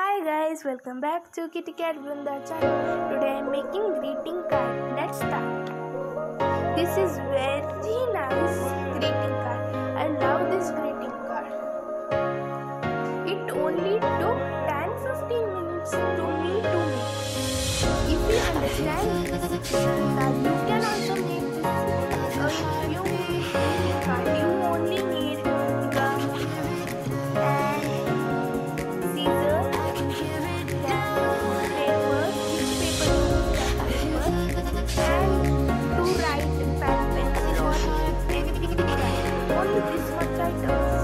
Hi guys, welcome back to Kitty Cat Vrunda channel. Today I'm making greeting card. Let's start. This is very nice greeting card. I love this greeting card. It only took 10-15 minutes to me to make. If you understand this card, 置てしまっちゃいた。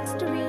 next week.